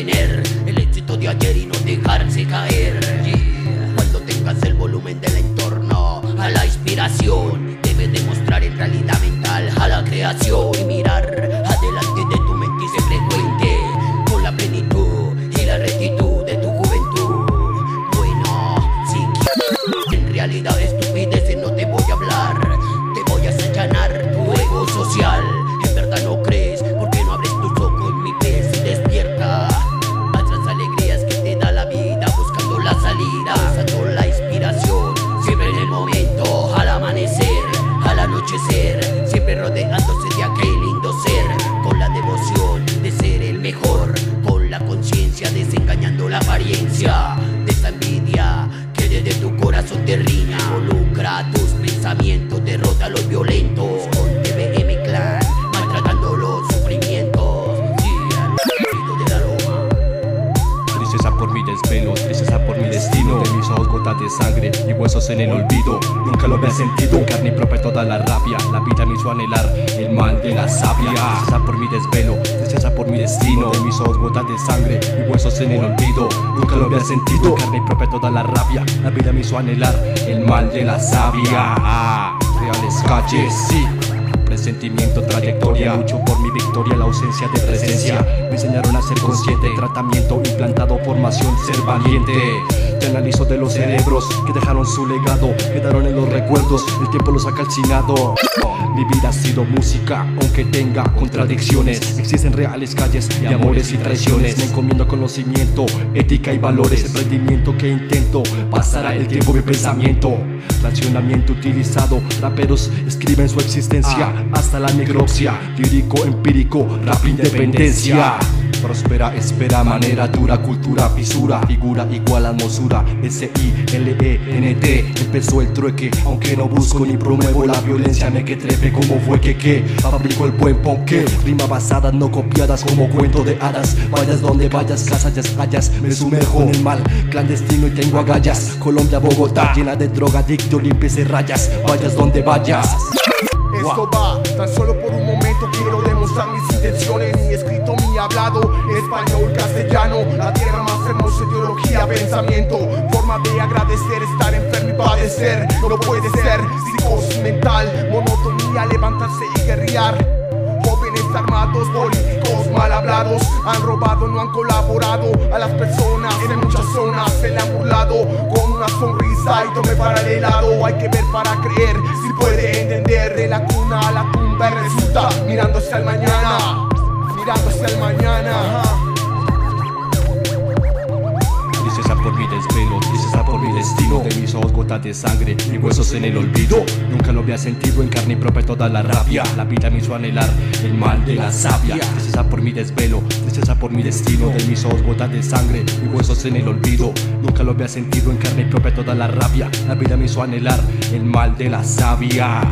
el éxito de ayer y no dejarse caer. Cuando tengas el volumen del entorno a la inspiración, debes demostrar en realidad mental a la creación Gotas de sangre y huesos en el olvido. Nunca lo había sentido, en carne propia toda la rabia. La vida me hizo anhelar el mal de la sabia Tristeza por mi desvelo, tristeza por mi destino. De mis ojos gotas de sangre y huesos en el olvido. Nunca lo había sentido, en carne propia toda la rabia. La vida me hizo anhelar el mal de la sabia Reales calles, sí Presentimiento, trayectoria. Lucho por mi victoria, la ausencia de presencia. Me enseñaron a ser consciente. Tratamiento implantado, formación, ser valiente. Te analizo de los cerebros Que dejaron su legado Quedaron en los recuerdos. El tiempo los ha calcinado. Mi vida ha sido música Aunque tenga contradicciones. Existen reales calles de amores y traiciones. Me encomiendo conocimiento, ética y valores. Emprendimiento que intento Pasará el tiempo mi pensamiento Racionamiento utilizado. Raperos escriben su existencia hasta la necropsia. Lírico, empírico, rap independencia Próspera, espera, manera dura, cultura, fisura, figura igual a hermosura. S-I-L-E-N-T Empezó el trueque, aunque no busco ni promuevo la violencia Me que trepe como fue que que Fabrico el buen ponque. Rima basada, no copiadas como cuento de hadas. Vayas donde vayas, casas, hayas Me sumerjo en el mal clandestino y tengo agallas. Colombia, Bogotá, llena de drogadicto, limpies y rayas. Vayas donde vayas Esto va tan solo por un momento quiero demostrar mis intenciones. Mi escrito, mi hablado, español, castellano. La tierra más hermosa, ideología, pensamiento. Forma de agradecer, estar enfermo y padecer. No puede ser psicosis mental, monotonía, levantarse y guerrear. Jóvenes armados, políticos mal hablados. Han robado, no han colaborado a las personas En muchas zonas. Se le han burlado Con una sonrisa y tome para el helado. Hay que ver para creer, si puede De mis ojos gotas de sangre y huesos en el olvido. Nunca lo había sentido en carne propia toda la rabia. La vida me hizo anhelar el mal de la sabia Tristeza por mi desvelo, tristeza por mi destino. De mis ojos gotas de sangre y huesos en el olvido. Nunca lo había sentido en carne propia toda la rabia. La vida me hizo anhelar el mal de la sabia